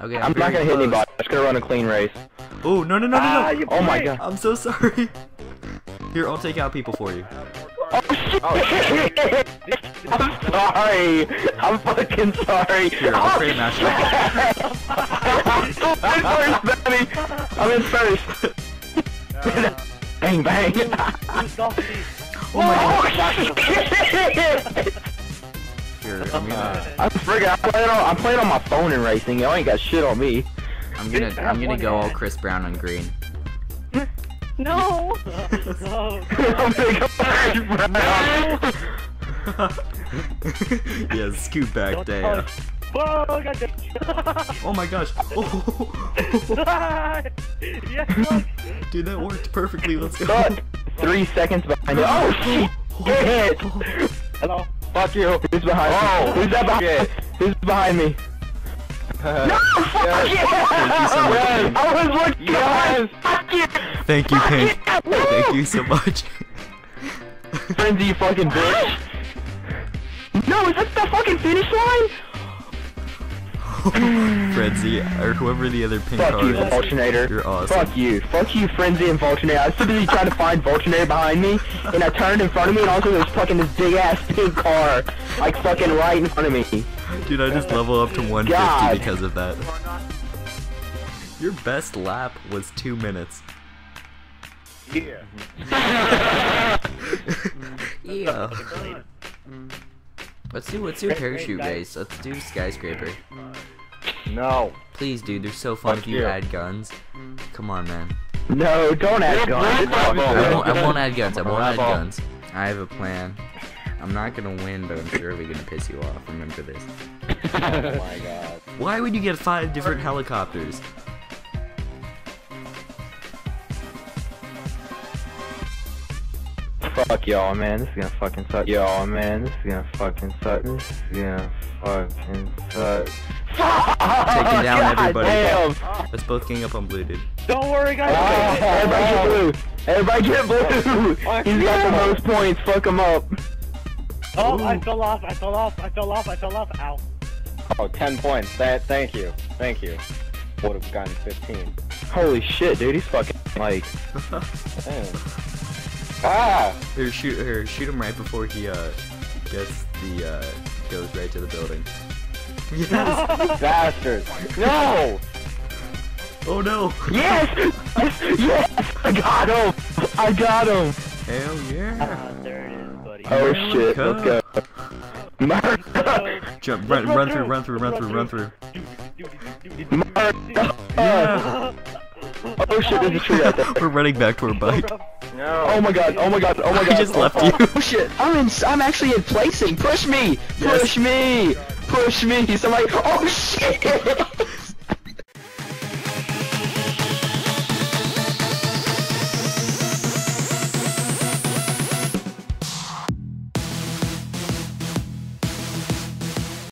Okay, I'm not gonna hit anybody. I'm just gonna run a clean race. Oh no no no no Ah, no! you Oh my god. I'm so sorry. Here, I'll take out people for you. Oh shit! I'm sorry. I'm fucking sorry. Here, I'll Oh, create master. I'm in first, Benny. I'm in first. bang bang. Oh my god. Oh, I'm gonna, I'm friggin' I'm playing, on, I'm playing on my phone and racing. Y'all ain't got shit on me. I'm gonna, I'm gonna go all Chris Brown on green. No! No. I'm gonna go Brown. yeah, scoot back Don't there. touch. Whoa. Oh my gosh. Oh, yes, look. dude, that worked perfectly. Let's go. Three seconds behind you. Oh, oh shit! Get hit! Hello. Fuck you. Who's behind me? Oh. Who's that behind? Who's behind me? no! Fuck Thank you so yes. I was looking Yes. Fuck you! Thank you, Pink. Thank you so much. Frenzy, you fucking bitch. No, is that the fucking finish line? Frenzy, or whoever the other pink Fuck card you, is. Voltinator. You're awesome. Fuck you. Fuck you, Frenzy and Voltinator. I was too busy trying to find Voltinator behind me, and I turned in front of me, and also there's fucking this big ass pink car, like fucking right in front of me. Dude, I just level up to 150 God. because of that. Your best lap was two minutes. Yeah. Yeah. Let's do let's do parachute race. Let's do skyscraper. No. Please, dude, they're so fun Fuck if you you. add guns. Come on, man. No, don't ask guns. I won't, I won't add guns. I won't add guns. I have a plan. I'm not gonna win, but I'm surely gonna piss you off. Remember this. Oh my god. Why would you get five different helicopters? Fuck y'all, man. This is gonna fucking suck. Y'all, man. This is gonna fucking suck. This is gonna fucking suck. Taking down God everybody. Damn. Let's both gang up on blue, dude. Don't worry, guys. Oh, everybody get blue. Everybody get blue. Fuck He's got the most points. Fuck him up. Oh, I fell off. I fell off. I fell off. I fell off. Ow. Oh, 10 points. Th thank you. Thank you. Would have gotten 15. Holy shit, dude. He's fucking like. Damn. Ah! Here, shoot, here, shoot him right before he uh gets the uh goes right to the building. Yes. Bastard! No! oh no. Yes! Yes! Yes! I got him! I got him! Hell yeah. Ah, there it is, buddy. Oh America. shit, let's go. America! Jump, run, run through, run through, run through, run through. America! Yeah. Oh shit, there's a tree out there. We're running back to our bike. No! Oh my god, oh my god, oh my I god. just left oh, you. Oh shit, I'm in, I'm actually in placing. Push me! Push me! Push me! Somebody, oh shit!